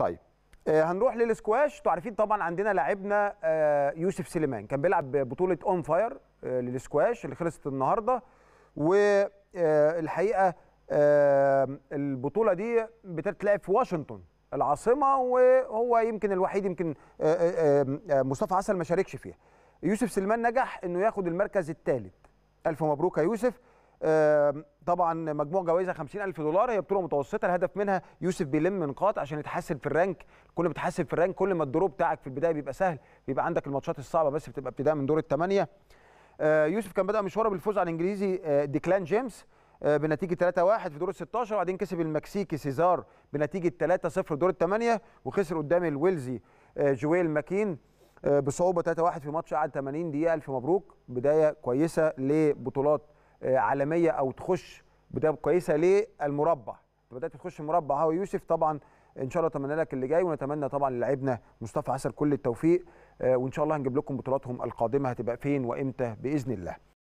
طيب آه، هنروح للسكواش. أنتوا عارفين طبعا عندنا لاعبنا آه، يوسف سليمان. كان بيلعب ببطولة On Fire للسكواش اللي خلصت النهارده. والحقيقة البطولة دي بتتلعب في واشنطن العاصمة وهو يمكن الوحيد يمكن آه، آه، آه، مصطفى عسل ما شاركش فيها. يوسف سليمان نجح إنه ياخد المركز الثالث. ألف مبروك يا يوسف. طبعا مجموع جوائزها 50000 دولار هي بطولة متوسطة الهدف منها يوسف بيلم نقاط عشان يتحسن في ال rank. كل ما تحسن في ال rank كل ما ال draw بتاعك في البداية بيبقى سهل بيبقى عندك الماتشات الصعبة بس بتبقى ابتداء من دور الثمانيه آه، يوسف كان بدأ مشواره بالفوز على الإنجليزي آه، ديكلان جيمس آه، بنتيجة 3-1 في دور ال 16 وبعدين كسب المكسيكي سيزار بنتيجة 3-0 في دور الثمانيه وخسر قدام الويلزي جويل ماكين بصعوبة 3-1 في ماتش قعد 80 دقيقة. ألف مبروك. بداية كويسة لبطولات عالمية أو تخش بدايه كويسة للمربع. بدأت تخش المربع هو يوسف طبعا إن شاء الله أتمنى لك اللي جاي ونتمنى طبعا للاعبنا مصطفى عسل كل التوفيق آه، وإن شاء الله هنجيب لكم بطولاتهم القادمة هتبقى فين وإمتى بإذن الله.